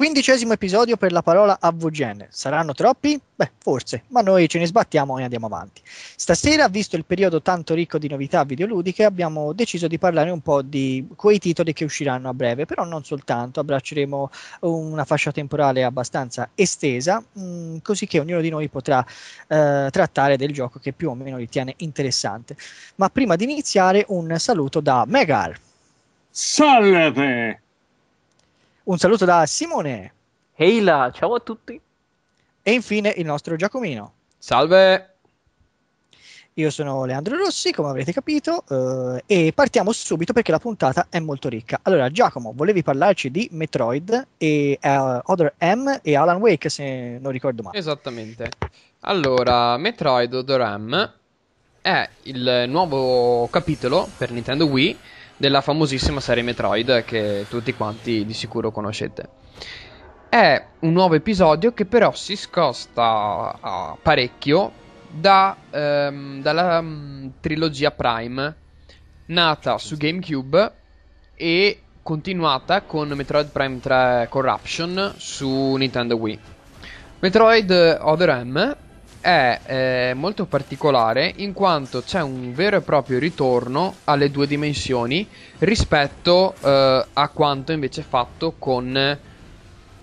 Quindicesimo episodio per la parola AVGN. Saranno troppi? Beh, forse, ma noi ce ne sbattiamo e andiamo avanti. Stasera, visto il periodo tanto ricco di novità videoludiche, abbiamo deciso di parlare un po' di quei titoli che usciranno a breve, però non soltanto, abbracceremo una fascia temporale abbastanza estesa, mh, mm, così che ognuno di noi potrà eh, trattare del gioco che più o meno ritiene interessante. Ma prima di iniziare, un saluto da Megar. Salve! Un saluto da Simone. Ehi là, ciao a tutti. E infine il nostro Giacomino. Salve. Io sono Leandro Rossi, come avrete capito, eh, e partiamo subito perché la puntata è molto ricca. Allora, Giacomo, volevi parlarci di Metroid e uh, Other M e Alan Wake, se non ricordo male. Esattamente. Allora, Metroid Other M è il nuovo capitolo per Nintendo Wii della famosissima serie Metroid che tutti quanti di sicuro conoscete. È un nuovo episodio che però si scosta parecchio da, um, dalla um, trilogia Prime nata su GameCube e continuata con Metroid Prime 3 Corruption su Nintendo Wii. Metroid Other M è eh, molto particolare in quanto c'è un vero e proprio ritorno alle due dimensioni rispetto eh, a quanto invece fatto con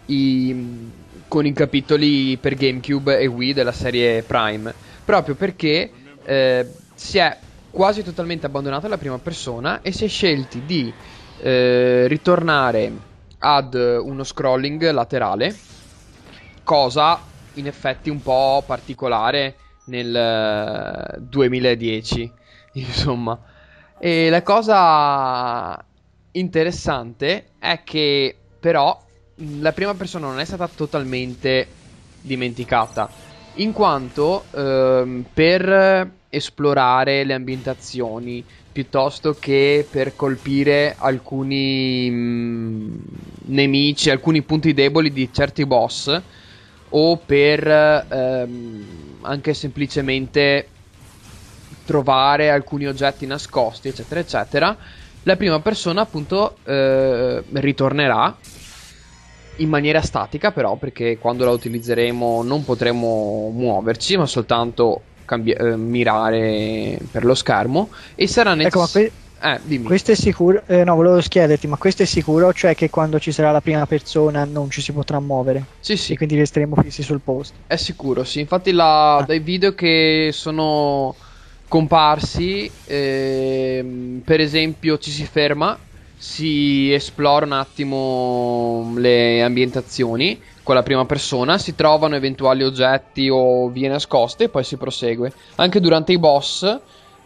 i, con i capitoli per GameCube e Wii della serie Prime. Proprio perché eh, si è quasi totalmente abbandonato la prima persona e si è scelti di eh, ritornare ad uno scrolling laterale, cosa in effetti un po' particolare nel 2010, eh, insomma. E la cosa interessante è che però la prima persona non è stata totalmente dimenticata, in quanto ehm, per esplorare le ambientazioni piuttosto che per colpire alcuni mh, mm, nemici, alcuni punti deboli di certi boss, o per ehm, anche semplicemente trovare alcuni oggetti nascosti, eccetera, eccetera, la prima persona appunto eh, ritornerà in maniera statica però perché quando la utilizzeremo non potremo muoverci ma soltanto cambi- eh, mirare per lo schermo e sarà necessario ecco, eh, dimmi. Questo è sicuro, eh, no, volevo chiederti, ma questo è sicuro? Cioè che quando ci sarà la prima persona non ci si potrà muovere? Sì, sì. E quindi resteremo fissi sul posto? È sicuro, sì. Infatti la, ah. dai video che sono comparsi, eh, per esempio ci si ferma, si esplora un attimo le ambientazioni con la prima persona, si trovano eventuali oggetti o vie nascoste e poi si prosegue. Anche durante i boss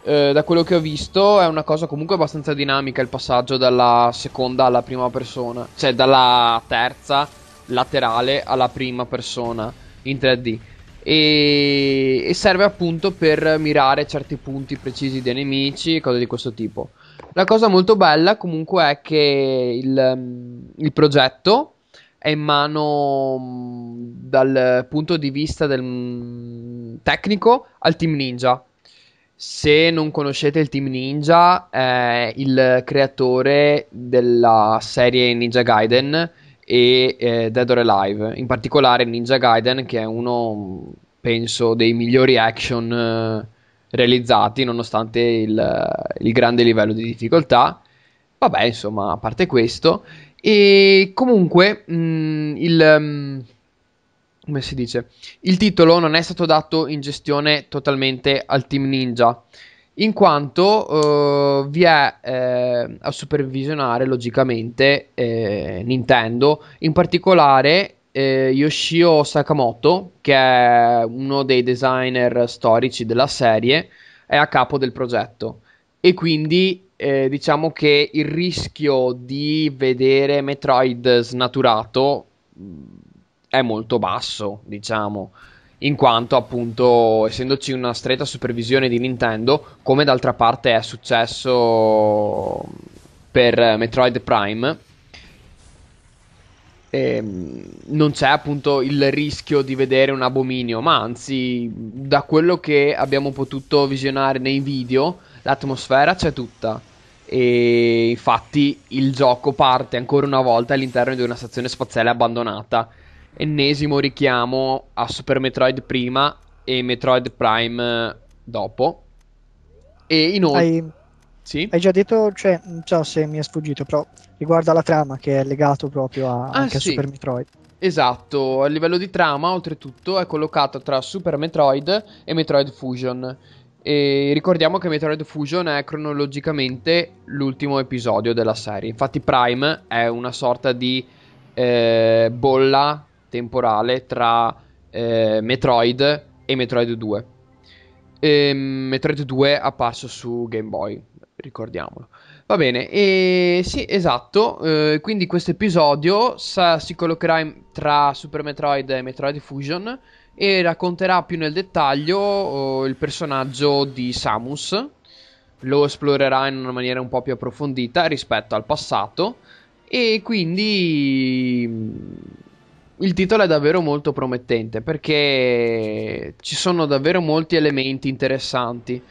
eh, da quello che ho visto è una cosa comunque abbastanza dinamica il passaggio dalla seconda alla prima persona, cioè dalla terza laterale alla prima persona in 3D. E, e serve appunto per mirare certi punti precisi dei nemici e cose di questo tipo. La cosa molto bella comunque è che il, il progetto è in mano mm, dal punto di vista del mm, tecnico al team ninja se non conoscete il Team Ninja, è il creatore della serie Ninja Gaiden e eh, Dead or Alive, in particolare Ninja Gaiden che è uno, penso, dei migliori action eh, realizzati nonostante il, il grande livello di difficoltà. Vabbè, insomma, a parte questo. E comunque mh, mm, il... Come si dice, il titolo non è stato dato in gestione totalmente al team Ninja, in quanto uh, vi è eh, a supervisionare logicamente eh, Nintendo, in particolare eh, Yoshio Sakamoto, che è uno dei designer storici della serie, è a capo del progetto. E quindi eh, diciamo che il rischio di vedere Metroid snaturato è molto basso, diciamo, in quanto appunto essendoci una stretta supervisione di Nintendo, come d'altra parte è successo per Metroid Prime, ehm, non c'è appunto il rischio di vedere un abominio, ma anzi, da quello che abbiamo potuto visionare nei video, l'atmosfera c'è tutta e infatti il gioco parte ancora una volta all'interno di una stazione spaziale abbandonata. Ennesimo richiamo a Super Metroid prima e Metroid Prime dopo. E inoltre... Hai, sì? hai già detto, cioè, non so se mi è sfuggito, però riguardo alla trama che è legato proprio a, Ah, anche sì. a Super Metroid. Esatto, a livello di trama, oltretutto, è collocato tra Super Metroid e Metroid Fusion. E ricordiamo che Metroid Fusion è cronologicamente l'ultimo episodio della serie. Infatti, Prime è una sorta di eh, bolla temporale tra eh, Metroid e Metroid 2. Ehm, Metroid 2 è apparso su Game Boy, ricordiamolo. Va bene, e sì, esatto. eh, quindi questo episodio sa- si collocherà in- tra Super Metroid e Metroid Fusion e racconterà più nel dettaglio oh, il personaggio di Samus. Lo esplorerà in una maniera un po' più approfondita rispetto al passato. E quindi mm, il titolo è davvero molto promettente perché ci sono davvero molti elementi interessanti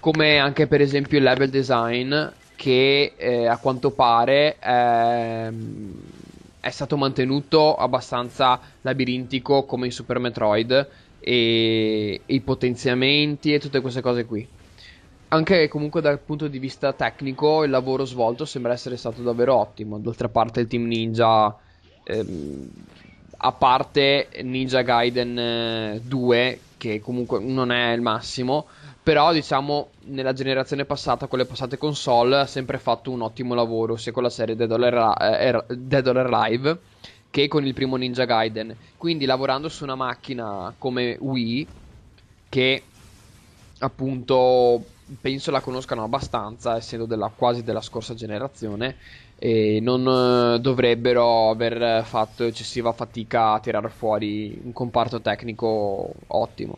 come anche per esempio il level design che eh, a quanto pare ehm, è stato mantenuto abbastanza labirintico come in Super Metroid e i potenziamenti e tutte queste cose qui. Anche comunque dal punto di vista tecnico il lavoro svolto sembra essere stato davvero ottimo. D'altra parte il team Ninja, ehm, a parte Ninja Gaiden eh, 2, che comunque non è il massimo, però diciamo nella generazione passata, con le passate console, ha sempre fatto un ottimo lavoro, sia con la serie eh, Er- Dead or Alive che con il primo Ninja Gaiden. Quindi lavorando su una macchina come Wii, che appunto penso la conoscano abbastanza, essendo della, quasi della scorsa generazione, e non eh, dovrebbero aver fatto eccessiva fatica a tirare fuori un comparto tecnico ottimo.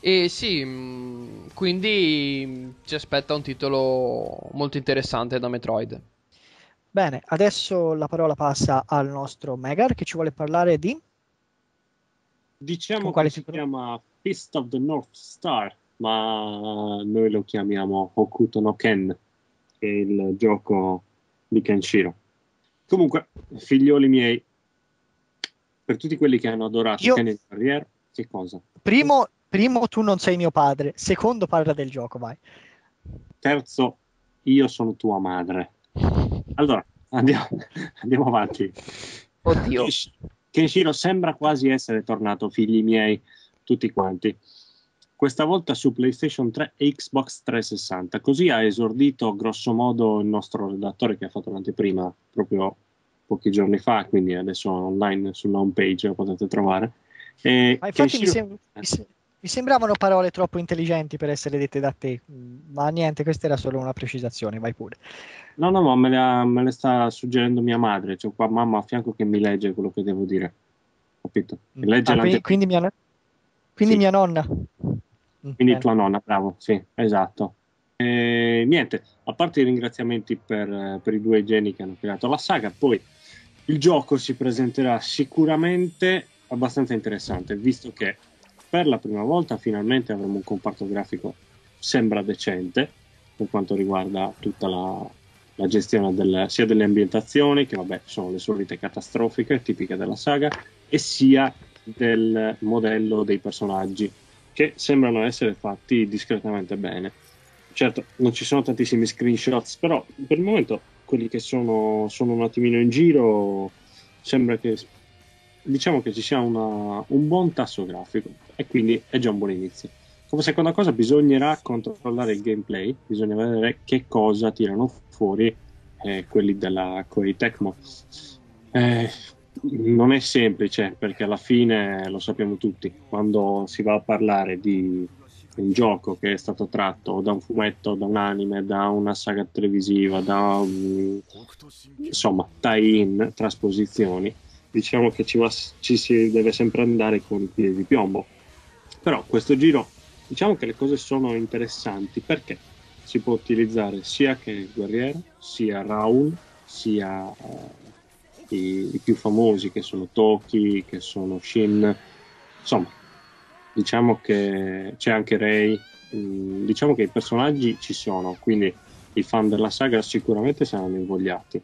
E sì, mh, quindi ci aspetta un titolo molto interessante da Metroid. Bene, adesso la parola passa al nostro Megar che ci vuole parlare di... Diciamo che si titolo? chiama Fist of the North Star, ma noi lo chiamiamo Hokuto no Ken, che è il gioco di Kenshiro. Comunque, figlioli miei, per tutti quelli che hanno adorato Io- Ken il Guerriero, che cosa? Primo, primo, tu non sei mio padre. Secondo, parla del gioco, vai. Terzo, io sono tua madre. Allora, andiamo, andiamo avanti. Oddio. Kensh- Kenshiro sembra quasi essere tornato, figli miei, tutti quanti. Questa volta su PlayStation 3 e Xbox 360. Così ha esordito grosso modo il nostro redattore che ha fatto l'anteprima proprio pochi giorni fa, quindi adesso online sulla home page lo potete trovare. E Ma infatti mi, sem- mi se- mi sembravano parole troppo intelligenti per essere dette da te, Mm, ma niente, questa era solo una precisazione, vai pure. No, no, ma me le, ha- me le sta suggerendo mia madre. C'ho qua mamma a fianco che mi legge quello che devo dire. Capito? Mi legge Ah, quindi, quindi mia, quindi Sì. mia nonna. Quindi tua nonna, bravo, sì, esatto. E, niente, a parte i ringraziamenti per, per i due geni che hanno creato la saga, poi il gioco si presenterà sicuramente abbastanza interessante, visto che per la prima volta finalmente avremo un comparto grafico sembra decente per quanto riguarda tutta la, la gestione del- sia delle ambientazioni, che vabbè sono le solite catastrofiche tipiche della saga, e sia del modello dei personaggi che sembrano essere fatti discretamente bene. Certo, non ci sono tantissimi screenshots, però per il momento quelli che sono, sono un attimino in giro sembra che diciamo che ci sia una- un buon tasso grafico e quindi è già un buon inizio. Come seconda cosa bisognerà controllare il gameplay, bisogna vedere che cosa tirano fuori eh, quelli della Koei Tecmo. Eh, non è semplice perché alla fine lo sappiamo tutti, quando si va a parlare di un gioco che è stato tratto da un fumetto, da un anime, da una saga televisiva, da un- insomma tie-in, trasposizioni, diciamo che ci, va- ci si deve sempre andare con i piedi di piombo. Però questo giro diciamo che le cose sono interessanti perché si può utilizzare sia che il guerriero, sia Raul, sia eh, i, i più famosi che sono Toki, che sono Shin, insomma, diciamo che c'è anche Rei, mm, diciamo che i personaggi ci sono, quindi i fan della saga sicuramente saranno invogliati.